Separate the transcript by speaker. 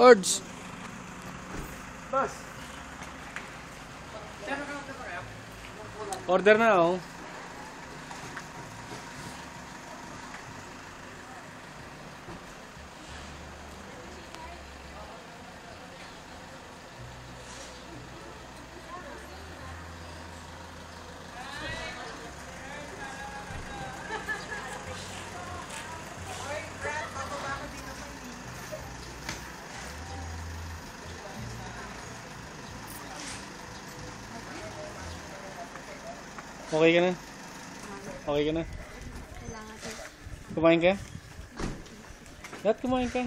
Speaker 1: Ords!
Speaker 2: Boss.
Speaker 1: Order na oh. Okay ka na? Okay ka na? Kumain ka? Lahat kumain ka.